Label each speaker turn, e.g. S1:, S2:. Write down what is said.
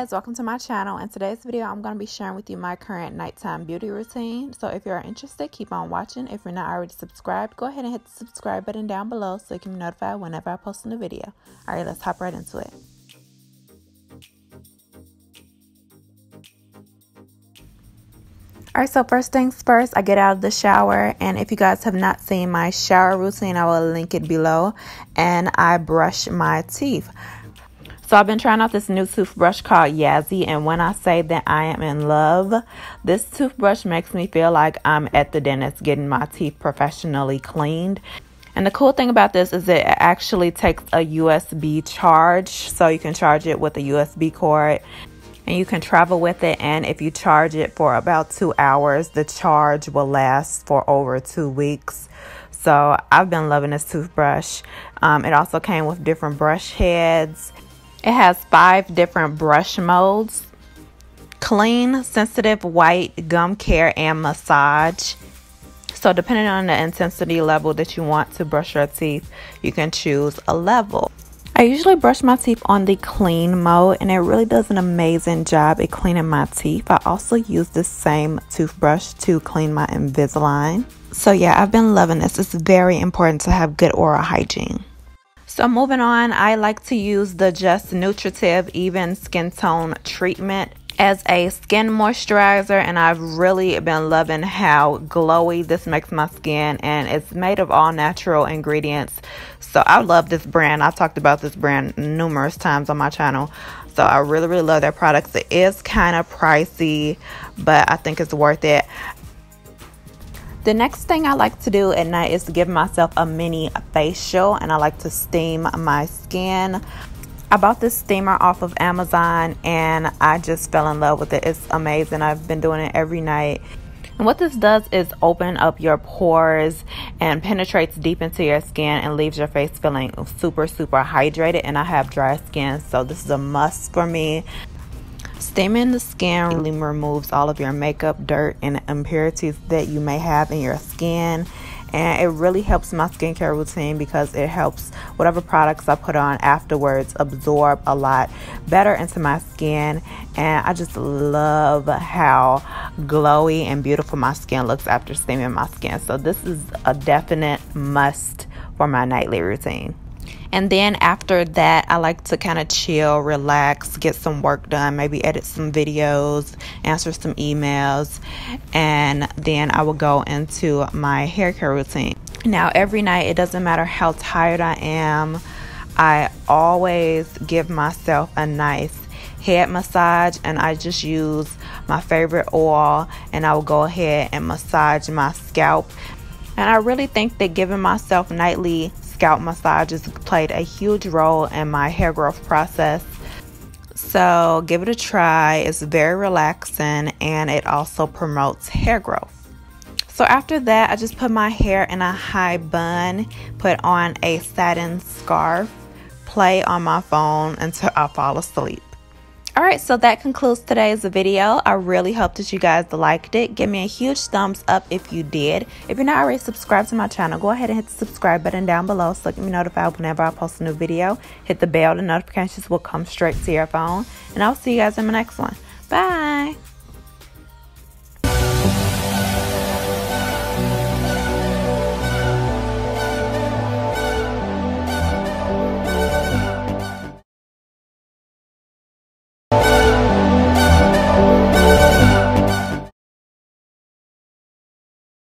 S1: guys welcome to my channel in today's video i'm going to be sharing with you my current nighttime beauty routine so if you're interested keep on watching if you're not already subscribed go ahead and hit the subscribe button down below so you can be notified whenever i post a new video all right let's hop right into it Alright, so first things first, I get out of the shower, and if you guys have not seen my shower routine, I will link it below. And I brush my teeth. So I've been trying out this new toothbrush called Yasi and when I say that I am in love, this toothbrush makes me feel like I'm at the dentist getting my teeth professionally cleaned. And the cool thing about this is it actually takes a USB charge so you can charge it with a USB cord and you can travel with it and if you charge it for about 2 hours, the charge will last for over 2 weeks. So I've been loving this toothbrush. Um, it also came with different brush heads it has five different brush modes clean, sensitive, white, gum care, and massage. So, depending on the intensity level that you want to brush your teeth, you can choose a level. I usually brush my teeth on the clean mode and it really does an amazing job at cleaning my teeth. I also use the same toothbrush to clean my Invisalign. So yeah, I've been loving this. It's very important to have good oral hygiene. So moving on, I like to use the Just Nutritive Even Skin Tone Treatment as a skin moisturizer and I've really been loving how glowy this makes my skin and it's made of all natural ingredients. So I love this brand. I've talked about this brand numerous times on my channel. So I really really love their products. It is kind of pricey but I think it's worth it the next thing I like to do at night is to give myself a mini facial and I like to steam my skin. I bought this steamer off of Amazon and I just fell in love with it. It's amazing. I've been doing it every night. And what this does is open up your pores and penetrates deep into your skin and leaves your face feeling super, super hydrated. And I have dry skin, so this is a must for me. Steaming the skin really removes all of your makeup, dirt, and impurities that you may have in your skin. And it really helps my skincare routine because it helps whatever products I put on afterwards absorb a lot better into my skin. And I just love how glowy and beautiful my skin looks after steaming my skin. So, this is a definite must for my nightly routine. And then after that, I like to kind of chill, relax, get some work done, maybe edit some videos, answer some emails, and then I will go into my hair care routine. Now, every night, it doesn't matter how tired I am, I always give myself a nice head massage and I just use my favorite oil and I will go ahead and massage my scalp. And I really think that giving myself nightly scalp massages played a huge role in my hair growth process. So give it a try. It's very relaxing and it also promotes hair growth. So after that, I just put my hair in a high bun, put on a satin scarf, play on my phone until I fall asleep. All right, so that concludes today's video. I really hope that you guys liked it. Give me a huge thumbs up if you did. If you're not already subscribed to my channel, go ahead and hit the subscribe button down below so you can be notified whenever I post a new video. Hit the bell, the notifications will come straight to your phone. And I'll see you guys in my next one. Bye.